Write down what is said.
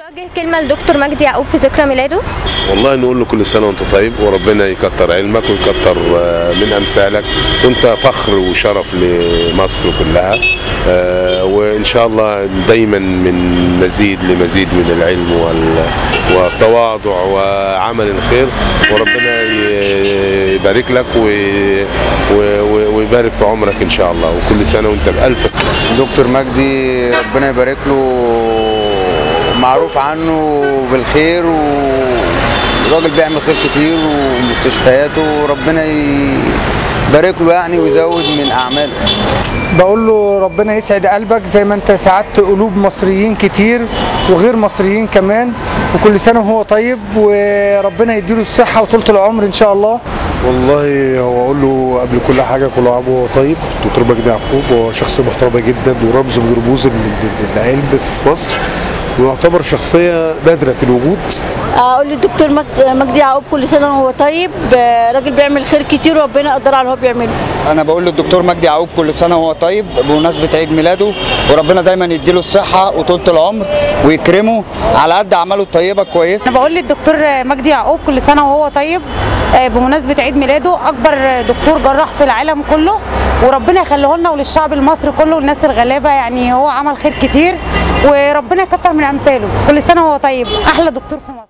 توجه كلمة لدكتور مجدي يعقوب في ذكرى ميلاده؟ والله نقول له كل سنة وانت طيب وربنا يكتر علمك ويكتر آه، من أمثالك. وانت فخر وشرف لمصر كلها آه، وإن شاء الله دايما من مزيد لمزيد من العلم وال- والتواضع وعمل الخير. وربنا يبارك لك ويبارك في عمرك إن شاء الله. وكل سنة وانت بألف دكتور مجدي ربنا يبارك له معروف عنه بالخير وراجل بيعمل خير كتير ومستشفياته وربنا يبارك له يعني ويزود من أعماله. بقول له ربنا يسعد قلبك زي ما انت سعدت قلوب مصريين كتير وغير مصريين كمان وكل سنة وهو طيب وربنا يديله الصحة وطولة العمر إن شاء الله. والله هو أقول له قبل كل حاجة كل عام وهو طيب دكتور مجدي يعقوب هو شخصيه محترمه جدا ورمز من رموز ال- ال- العلم في مصر. ويعتبر شخصية نادرة الوجود. أقول للدكتور مج- مجدي يعقوب كل سنة وهو طيب آه، راجل بيعمل خير كتير وربنا يقدر على اللي هو بيعمله. أنا بقول للدكتور مجدي يعقوب كل سنة وهو طيب بمناسبة عيد ميلاده وربنا دايما يديله الصحة وطولة العمر ويكرمه على قد أعماله الطيبة كويسة. أنا بقول للدكتور مجدي يعقوب كل سنة وهو طيب بمناسبة عيد ميلاده أكبر دكتور جراح في العالم كله وربنا يخليه لنا وللشعب المصري كله والناس الغلابة يعني هو عمل خير كتير وربنا يكتر من أمثاله. كل سنة وهو طيب. أحلى دكتور في مصر.